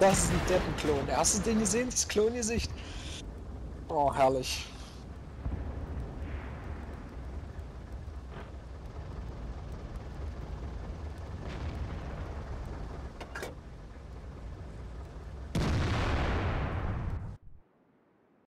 Das ist ein Deppenklon. Hast du den gesehen, das Klongesicht? Oh, herrlich.